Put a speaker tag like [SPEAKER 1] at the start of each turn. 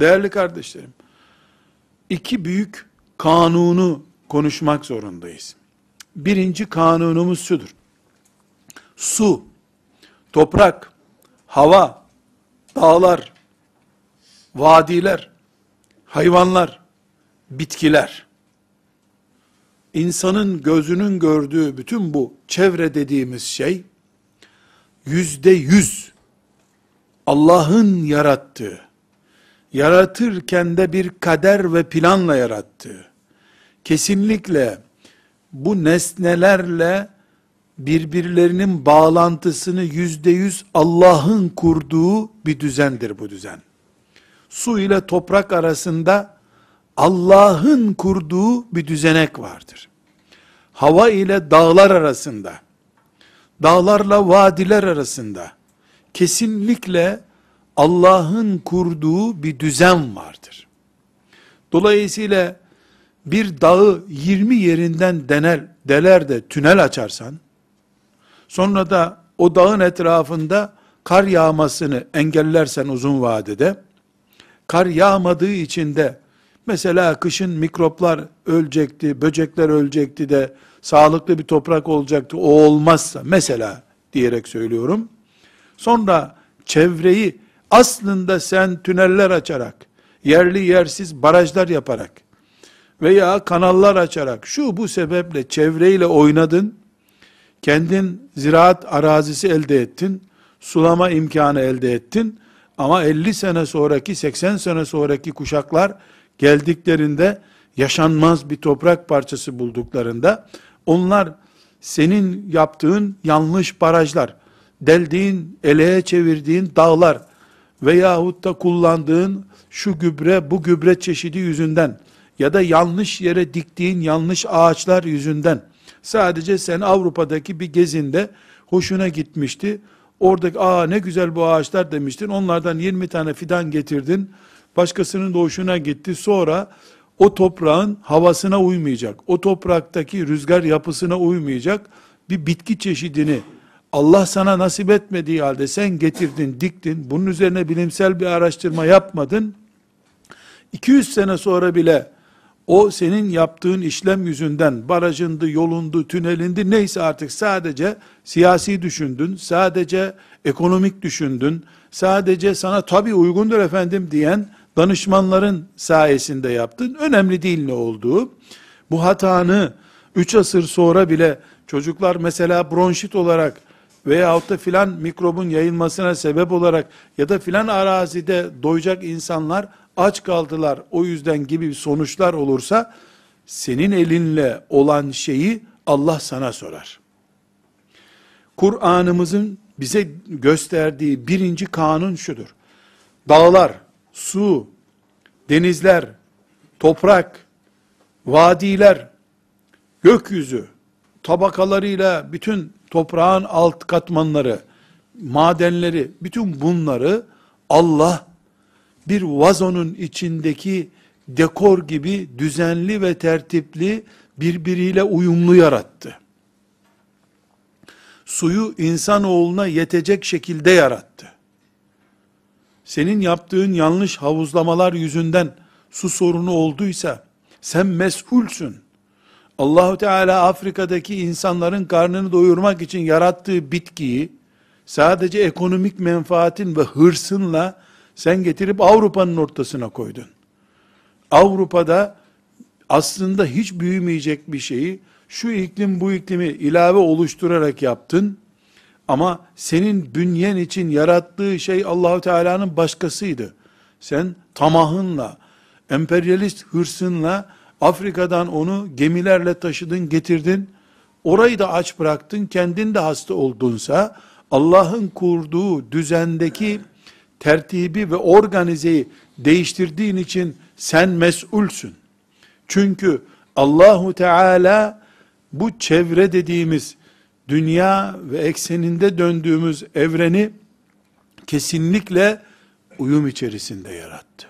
[SPEAKER 1] Değerli kardeşlerim, iki büyük kanunu konuşmak zorundayız. Birinci kanunumuz şudur. Su, toprak, hava, dağlar, vadiler, hayvanlar, bitkiler, insanın gözünün gördüğü bütün bu çevre dediğimiz şey, yüzde yüz Allah'ın yarattığı, yaratırken de bir kader ve planla yarattığı, kesinlikle bu nesnelerle birbirlerinin bağlantısını yüzde yüz Allah'ın kurduğu bir düzendir bu düzen. Su ile toprak arasında Allah'ın kurduğu bir düzenek vardır. Hava ile dağlar arasında, dağlarla vadiler arasında kesinlikle Allah'ın kurduğu bir düzen vardır. Dolayısıyla bir dağı 20 yerinden dener, deler de tünel açarsan, sonra da o dağın etrafında kar yağmasını engellersen uzun vadede, kar yağmadığı için de, mesela kışın mikroplar ölecekti, böcekler ölecekti de, sağlıklı bir toprak olacaktı, o olmazsa, mesela diyerek söylüyorum, sonra çevreyi aslında sen tüneller açarak, yerli yersiz barajlar yaparak, veya kanallar açarak, şu bu sebeple çevreyle oynadın, kendin ziraat arazisi elde ettin, sulama imkanı elde ettin, ama 50 sene sonraki, 80 sene sonraki kuşaklar geldiklerinde, yaşanmaz bir toprak parçası bulduklarında, onlar senin yaptığın yanlış barajlar, deldiğin, eleğe çevirdiğin dağlar veyahut da kullandığın şu gübre, bu gübre çeşidi yüzünden ya da yanlış yere diktiğin yanlış ağaçlar yüzünden sadece sen Avrupa'daki bir gezinde hoşuna gitmişti. Oradaki aa ne güzel bu ağaçlar demiştin. Onlardan 20 tane fidan getirdin. Başkasının da hoşuna gitti. Sonra o toprağın havasına uymayacak. O topraktaki rüzgar yapısına uymayacak bir bitki çeşidini Allah sana nasip etmediği halde sen getirdin, diktin. Bunun üzerine bilimsel bir araştırma yapmadın. 200 sene sonra bile o senin yaptığın işlem yüzünden barajındı, yolundu, tünelindi neyse artık sadece siyasi düşündün, sadece ekonomik düşündün, sadece sana tabi uygundur efendim diyen danışmanların sayesinde yaptın. Önemli değil ne olduğu. Bu hatanı 3 asır sonra bile çocuklar mesela bronşit olarak veyahut da filan mikrobun yayılmasına sebep olarak ya da filan arazide doyacak insanlar aç kaldılar o yüzden gibi sonuçlar olursa senin elinle olan şeyi Allah sana sorar. Kur'an'ımızın bize gösterdiği birinci kanun şudur. Dağlar, su, denizler, toprak, vadiler, gökyüzü tabakalarıyla bütün toprağın alt katmanları, madenleri, bütün bunları Allah bir vazonun içindeki dekor gibi düzenli ve tertipli birbiriyle uyumlu yarattı. Suyu insanoğluna yetecek şekilde yarattı. Senin yaptığın yanlış havuzlamalar yüzünden su sorunu olduysa sen mesulsün. Allahu Teala Afrika'daki insanların karnını doyurmak için yarattığı bitkiyi sadece ekonomik menfaatin ve hırsınla sen getirip Avrupa'nın ortasına koydun. Avrupa'da aslında hiç büyümeyecek bir şeyi şu iklim bu iklimi ilave oluşturarak yaptın. Ama senin bünyen için yarattığı şey Allahu Teala'nın başkasıydı. Sen tamahınla, emperyalist hırsınla Afrika'dan onu gemilerle taşıdın, getirdin. Orayı da aç bıraktın, kendin de hasta oldunsa Allah'ın kurduğu düzendeki tertibi ve organizeyi değiştirdiğin için sen mesulsün. Çünkü Allahu Teala bu çevre dediğimiz dünya ve ekseninde döndüğümüz evreni kesinlikle uyum içerisinde yarattı.